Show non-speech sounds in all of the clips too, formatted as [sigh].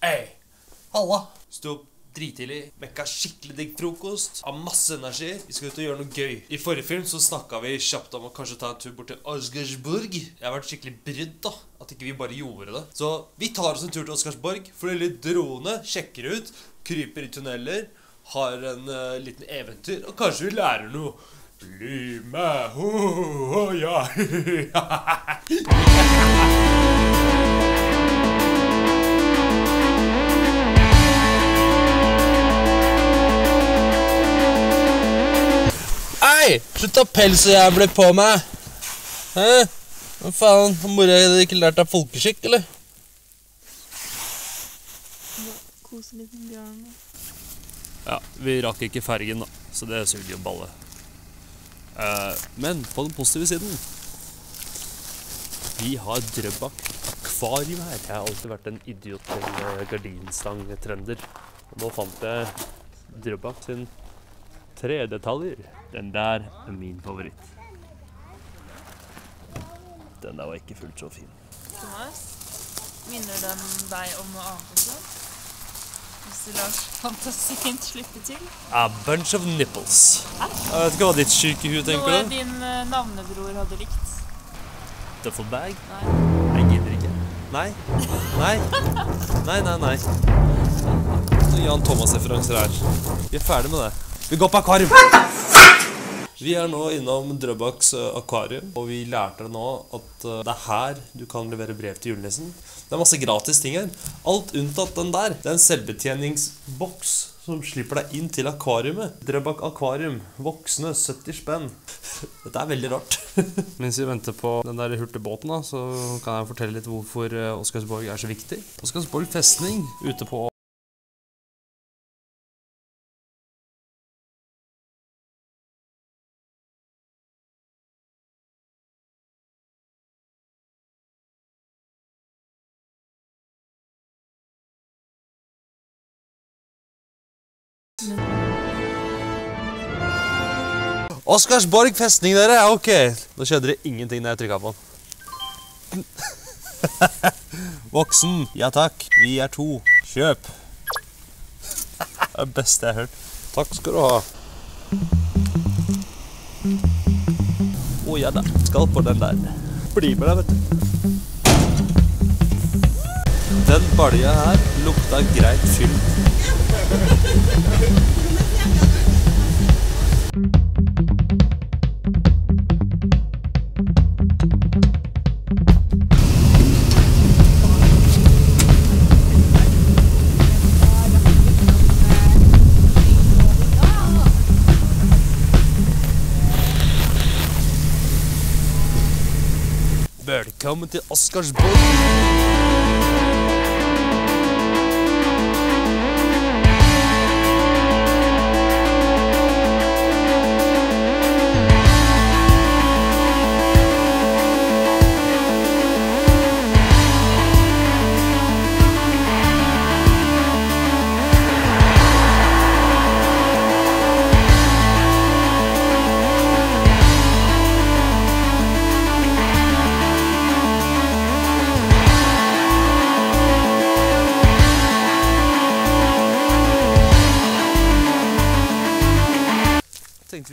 Hei. Halla. Sto opp drittidlig, mekka skikkelig digg frokost, har masse energi. Vi skal ut og gjøre noe gøy. I forrige film så snakka vi kjapt om å kanskje ta en tur bort til Oscarsborg. Jeg har vært skikkelig brydd, da. At ikke vi bare gjorde det. Så vi tar oss en tur til Oscarsborg, flyr litt drone, sjekker ut, kryper i tunneler, har en uh, liten eventyr, og kanskje vi lærer noe. Bli med, ho, ho, ja. [laughs] Hei! Slutt å ble på meg! Hæ? Hva faen? Har mora di ikke lært deg folkeskikk, eller? Kose litt med bjørnen. Ja, vi rakk ikke fergen, da, så det suger jo balle. Eh, men på den positive siden Vi har Drøbak akvarium her. Jeg har alltid vært en idiot til eh, gardinstang-trender. Og nå fant jeg Drøbak sin tre detaljer. Den der er min favoritt. Den der var ikke fullt så fin. Thomas, minner den deg om noe annet? også? Hvis du lar fantasien slippe til? A bunch of nipples. Jeg vet ikke hva ditt syke hud tenker Noe din eh, navnebror hadde likt? Duffelbag? Nei. Jeg gidder ikke. Nei. Nei. Nei, nei, nei. Noen Jan Thomas-referanser her. Vi er ferdig med det. Vi går på akvarium. Vi er nå innom Drøbaks eh, akvarium, og vi lærte nå at eh, det er her du kan levere brev til julenissen. Det er masse gratis ting her. Alt unntatt den der. Det er en selvbetjeningsboks som slipper deg inn til akvariumet. Drøbak akvarium. Voksne 70 spenn. [laughs] Dette er veldig rart. [laughs] Mens vi venter på den der hurtigbåten, da, så kan jeg fortelle litt hvorfor eh, Oscarsborg er så viktig. Oscarsborg festning ute på Oscarsborg festning, dere! Ok. Nå skjedde det ingenting da jeg trykka på den. [laughs] Voksen. Ja takk. Vi er to. Kjøp. Det er det beste jeg har hørt. Takk skal du ha. Å ja da. Skal på den der. Bli med deg, vet du. Den balja her lukta greit fyll. Velkommen til Oscarsborg.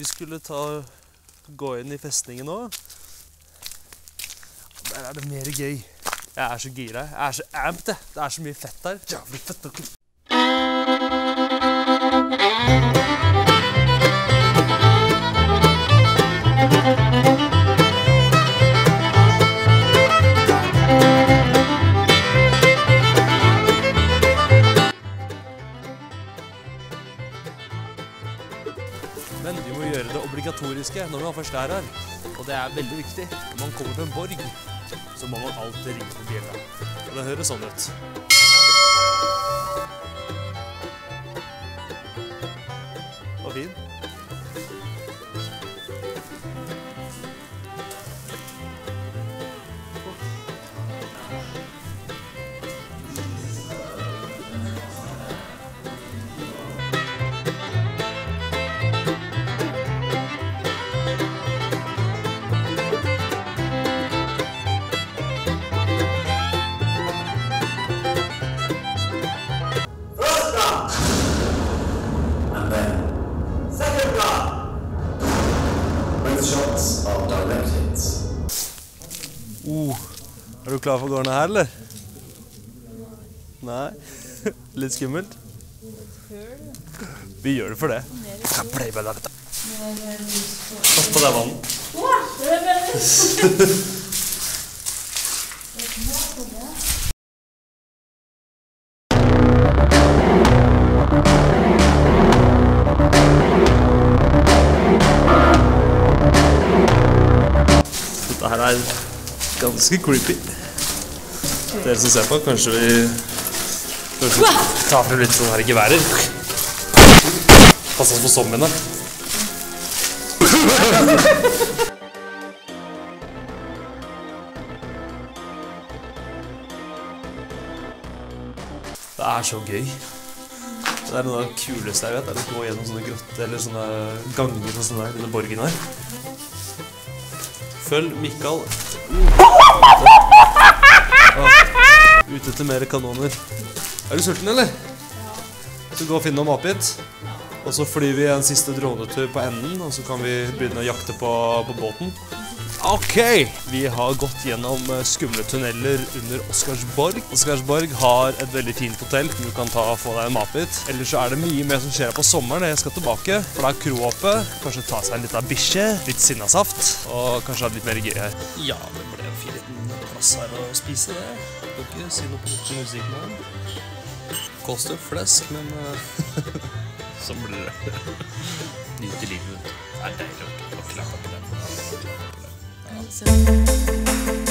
Vi skulle ta gå inn i festningen nå. Der er det mer gøy. Jeg er så gira. Jeg er så amped. jeg. Det er så mye fett her. Jævlig fett. dere. Er her. Og det er veldig viktig. Når man kommer til en borg, så må man alltid ringe på bjella. Og det høres sånn ut. Klar for å gå ned her, eller? Nei? [laughs] Litt skummelt? Vi gjør det for det. Pass på det vannet. Dette her er ganske creepy. Dere som ser på, kanskje vi Kanskje vi tar frem litt sånne her geværer. Pass oss for zombiene. [laughs] Det er så gøy. Det er noe av det kuleste jeg vet, er å gå gjennom sånne grotter eller sånne ganger og sånne der, denne borgen her. Følg Mikael. [laughs] Åh, Ute etter mer kanoner. Er du sulten, eller? Så gå og finne noe matbit. Og så flyr vi en siste dronetur på enden, og så kan vi begynne å jakte på, på båten. Ok, vi har gått gjennom eh, skumle tunneler under Oscarsborg. Oscarsborg har et veldig fint hotell. Du kan ta og få deg en matbit. Ellers så er det mye mer som skjer her på sommeren. Jeg skal tilbake, for da er kro oppe. Kanskje ta seg en liten bikkje, litt sinnasaft, og kanskje ha det litt mer gøy her. Ja, det ble en fin liten plass her å spise det. Kan ikke si noe på til musikk nå. Koster flesk, men [laughs] sånn blir det. Nyte livet. Det er deilig å klappe på det. coração.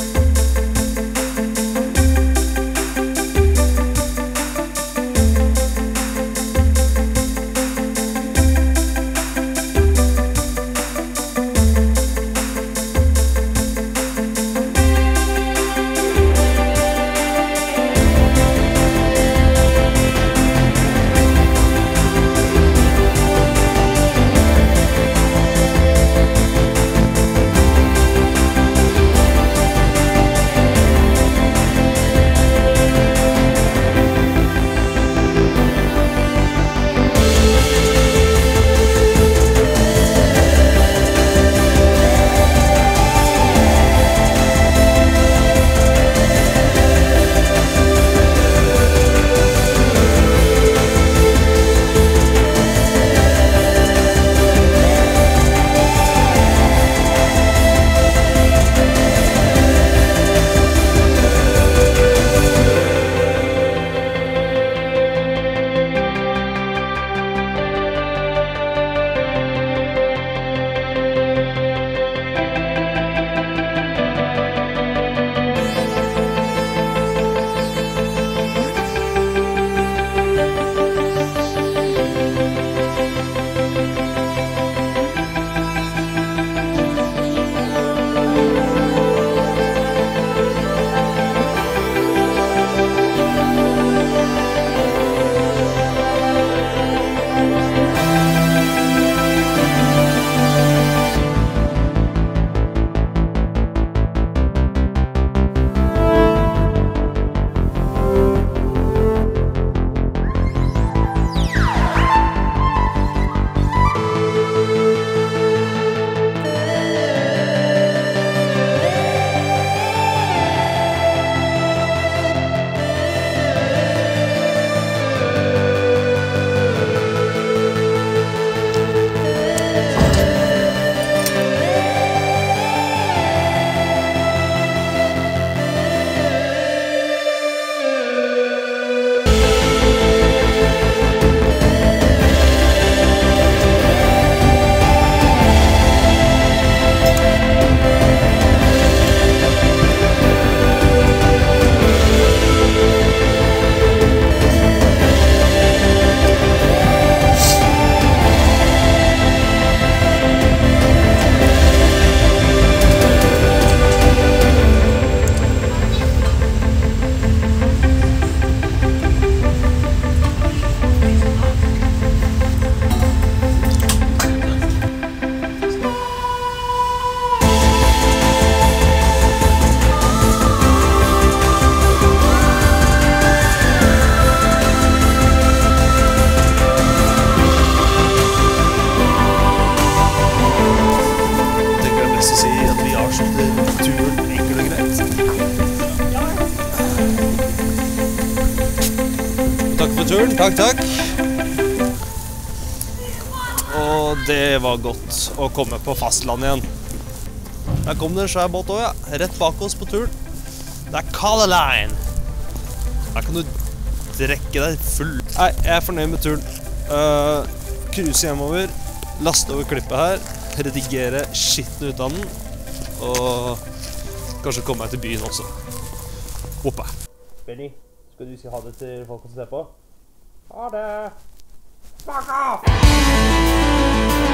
Turen. Takk, takk. Og det var godt å komme på fastlandet igjen. Der kom det en svær båt òg, ja. Rett bak oss på turen. Det er Color Line. Her kan du drikke deg full. Nei, jeg er fornøyd med turen. Uh, Cruise hjemover, laste over klippet her, redigere skitten ut av den, og kanskje komme meg til byen også. Hoppa. Benny, skal du si ha det til folk som ser på? Ha det! Fuck off!